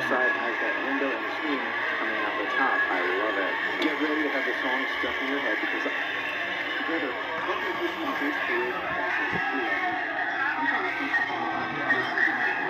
side has that window and the coming out the top. I love it. Get ready to have the song stuck in your head because I, together, what in this parade, Well,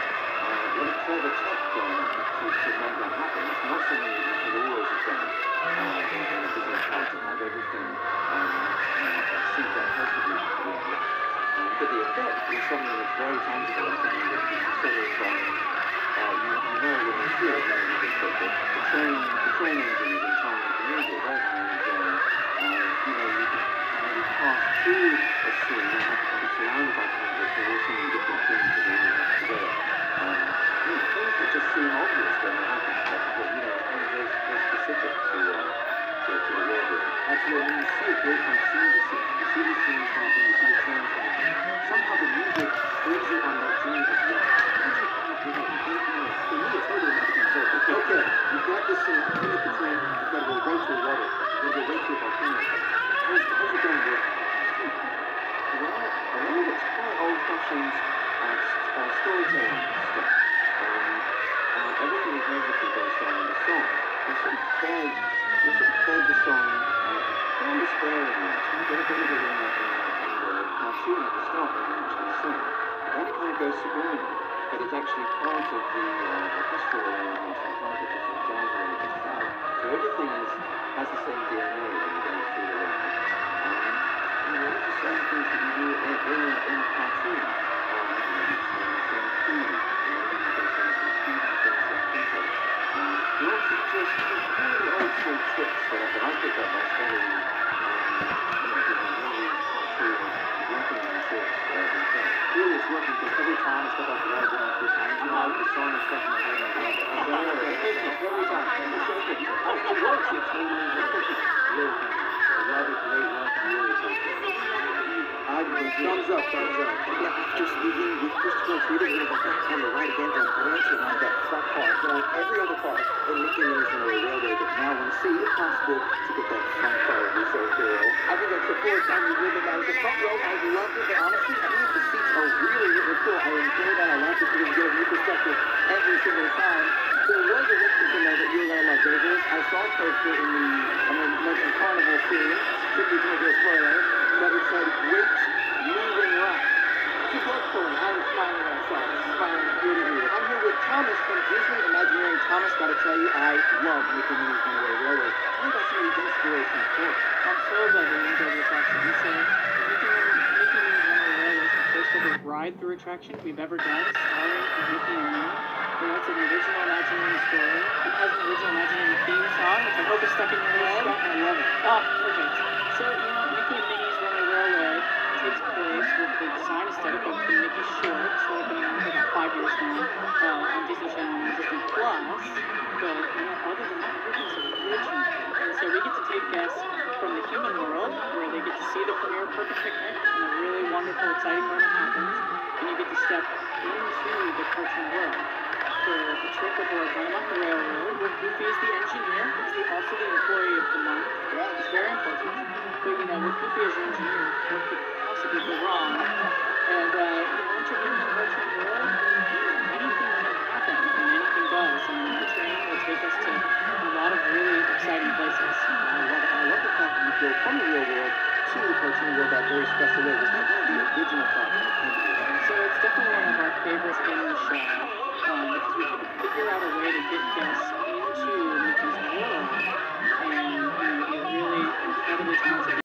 effect is something that's very tangible and something that you can sort of um, uh, you, you know when you see it, you know, you think that the, the train everything is based on the song. Of fed, they sort of fed the song uh, fairly sparingly. actually. You get a bit of it in the, in the, the the start they actually sing. That kind of goes subliminal, but it's actually part of the orchestral arrangement and part of the jazz arrangement style. So everything is has the same DNA when you're going through the. Um, you know, the same things that you do in, in, in a thumbs up, thumbs up. Yeah, after speaking with Christopher we're going to on the right again and branching on that front car. You know, every other car in Mickey Minnie's Runaway but now want see if possible to get that car reserved girl. I think that's the fourth time you've driven by the front row. I loved it, but honestly, Thomas, gotta tell you, I love Mickey Minnie's Runaway Railroad. Tell me about some of the inspiration for it. I'm so glad that you enjoyed your attraction. So, Mickey Minnie- Mickey Minnie's Runaway Railroad is the first ever ride-through attraction we've ever done, starring Mickey and Minnie. You know, it's an original Imagineering story. It has an original Imagineering theme song, which I hope is stuck in your head. I love it. Oh, perfect. So, you know, Mickey and Minnie's Runaway Railroad takes place with the design aesthetic of the Mickey shorts that have uh, five years now uh, on Disney Channel and Disney Plus. But, you know, other than that, everything's original. And so we get to take guests from the human world, where they get to see the premiere of Perfect Picnic, and a really wonderful, exciting moment happens, and you get to step into the cartoon world. For a trip aboard the Railroad, where Goofy is the engineer, he's the, also the employee of the month. Yeah, it's very important. But you know, with Goofy as your engineer, what could possibly go wrong? And uh, you know, once you're the cartoon world, cartoon that very special way. It's not one of the original So it's definitely one of our favorite in. Um, because we figure out a way to get guests